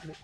அப்படி